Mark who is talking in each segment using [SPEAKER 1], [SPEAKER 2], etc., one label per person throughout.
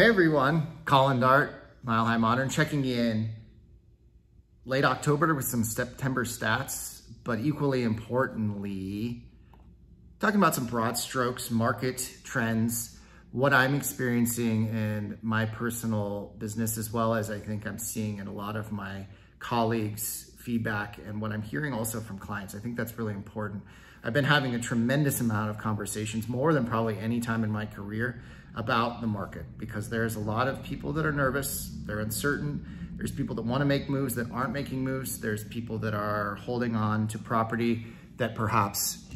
[SPEAKER 1] Hey everyone, Colin Dart, Mile High Modern, checking in late October with some September stats, but equally importantly, talking about some broad strokes, market trends, what I'm experiencing in my personal business, as well as I think I'm seeing in a lot of my colleagues' feedback and what I'm hearing also from clients. I think that's really important. I've been having a tremendous amount of conversations, more than probably any time in my career, about the market because there's a lot of people that are nervous, they're uncertain. There's people that want to make moves that aren't making moves. There's people that are holding on to property that perhaps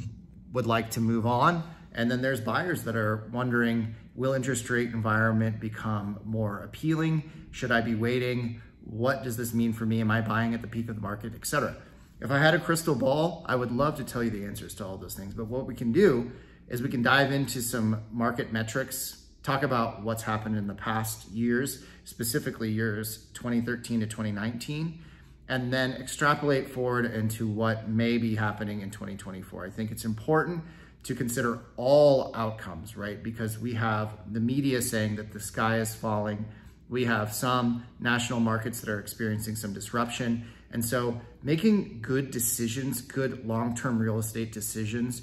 [SPEAKER 1] would like to move on. And then there's buyers that are wondering, will interest rate environment become more appealing? Should I be waiting? What does this mean for me? Am I buying at the peak of the market, etc. If I had a crystal ball, I would love to tell you the answers to all those things. But what we can do is we can dive into some market metrics, talk about what's happened in the past years, specifically years 2013 to 2019, and then extrapolate forward into what may be happening in 2024. I think it's important to consider all outcomes, right? Because we have the media saying that the sky is falling. We have some national markets that are experiencing some disruption. And so making good decisions, good long-term real estate decisions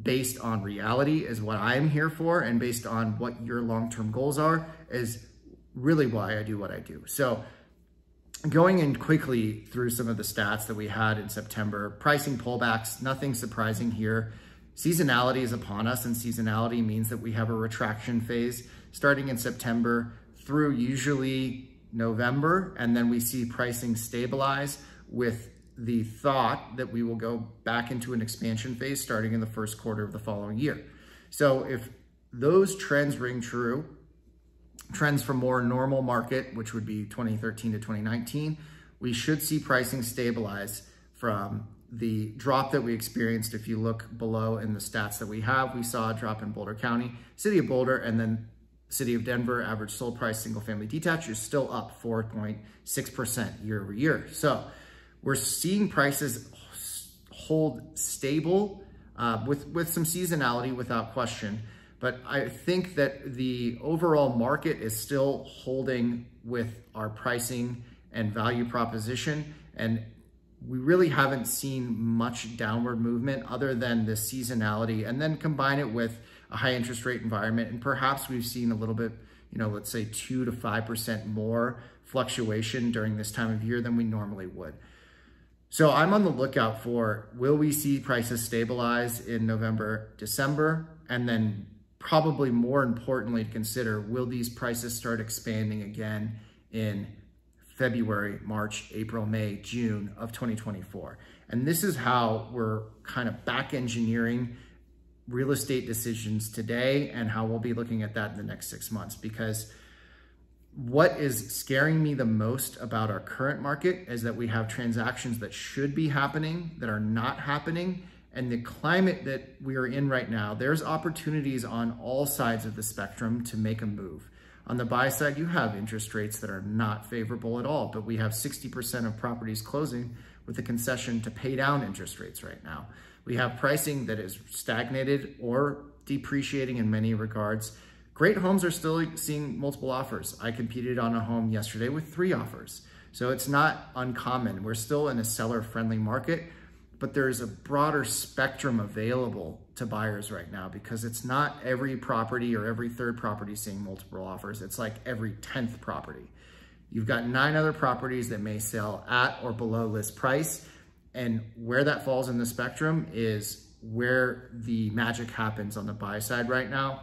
[SPEAKER 1] based on reality is what I'm here for and based on what your long-term goals are is really why I do what I do. So going in quickly through some of the stats that we had in September, pricing pullbacks, nothing surprising here. Seasonality is upon us and seasonality means that we have a retraction phase starting in September through usually November, and then we see pricing stabilize with the thought that we will go back into an expansion phase starting in the first quarter of the following year. So if those trends ring true, trends from more normal market, which would be 2013 to 2019, we should see pricing stabilize from the drop that we experienced. If you look below in the stats that we have, we saw a drop in Boulder County, City of Boulder, and then City of Denver, average sold price, single family detached is still up 4.6% year over year. So we're seeing prices hold stable uh, with, with some seasonality without question. But I think that the overall market is still holding with our pricing and value proposition. And we really haven't seen much downward movement other than the seasonality and then combine it with a high interest rate environment. And perhaps we've seen a little bit, you know, let's say two to 5% more fluctuation during this time of year than we normally would. So I'm on the lookout for, will we see prices stabilize in November, December? And then probably more importantly to consider, will these prices start expanding again in February, March, April, May, June of 2024? And this is how we're kind of back engineering real estate decisions today and how we'll be looking at that in the next six months because what is scaring me the most about our current market is that we have transactions that should be happening that are not happening and the climate that we are in right now there's opportunities on all sides of the spectrum to make a move on the buy side you have interest rates that are not favorable at all but we have 60% of properties closing with a concession to pay down interest rates right now we have pricing that is stagnated or depreciating in many regards. Great homes are still seeing multiple offers. I competed on a home yesterday with three offers. So it's not uncommon. We're still in a seller friendly market, but there's a broader spectrum available to buyers right now because it's not every property or every third property seeing multiple offers. It's like every 10th property. You've got nine other properties that may sell at or below list price and where that falls in the spectrum is where the magic happens on the buy side right now.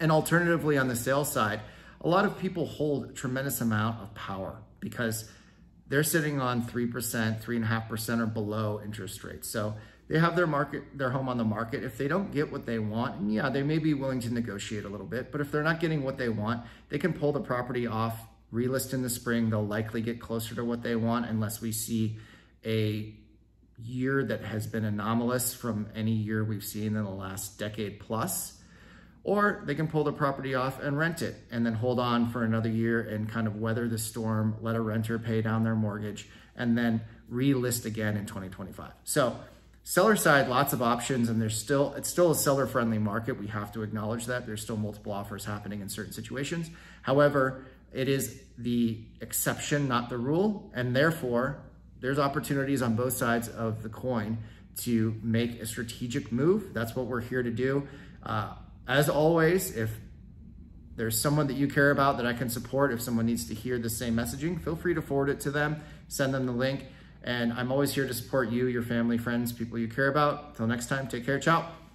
[SPEAKER 1] And alternatively on the sales side, a lot of people hold a tremendous amount of power because they're sitting on 3%, 3.5% or below interest rates. So they have their market, their home on the market. If they don't get what they want, yeah, they may be willing to negotiate a little bit, but if they're not getting what they want, they can pull the property off, relist in the spring. They'll likely get closer to what they want unless we see a year that has been anomalous from any year we've seen in the last decade plus. Or they can pull the property off and rent it and then hold on for another year and kind of weather the storm, let a renter pay down their mortgage, and then relist again in 2025. So Seller side, lots of options, and there's still it's still a seller friendly market. We have to acknowledge that there's still multiple offers happening in certain situations. However, it is the exception, not the rule, and therefore there's opportunities on both sides of the coin to make a strategic move. That's what we're here to do. Uh, as always, if there's someone that you care about that I can support, if someone needs to hear the same messaging, feel free to forward it to them, send them the link. And I'm always here to support you, your family, friends, people you care about. Till next time, take care. Ciao.